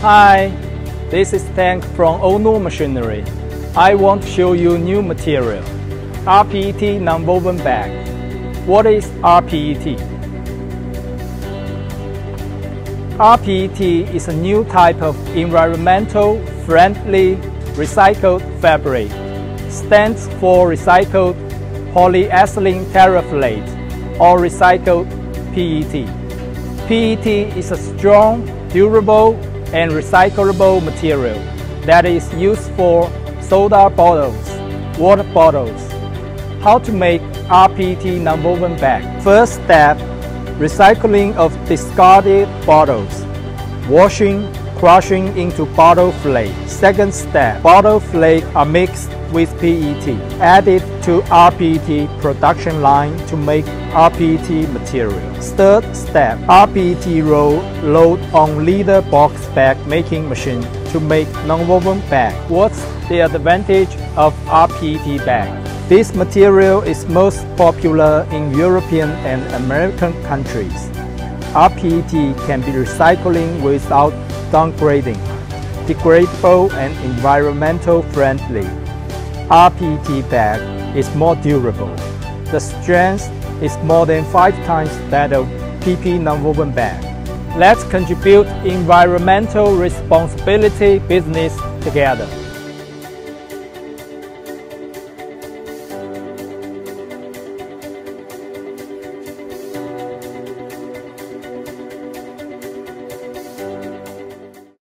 Hi, this is Tank from Ono Machinery. I want to show you new material, RPET nonwoven bag. What is RPET? RPET is a new type of environmental friendly recycled fabric. Stands for recycled polyethylene terephthalate or recycled PET. PET is a strong, durable, and recyclable material that is used for soda bottles, water bottles. How to make RPET nonwoven bag? First step, recycling of discarded bottles. Washing, crushing into bottle flake. Second step, bottle flake are mixed with PET. Added to RPET production line to make RPET material. Third step, RPET roll load on leather box bag making machine to make nonwoven bag. What's the advantage of RPET bag? This material is most popular in European and American countries. RPET can be recycling without downgrading, degradable and environmental friendly. RPET bag is more durable. The strength is more than 5 times that of PP nonwoven bag. Let's contribute environmental responsibility business together.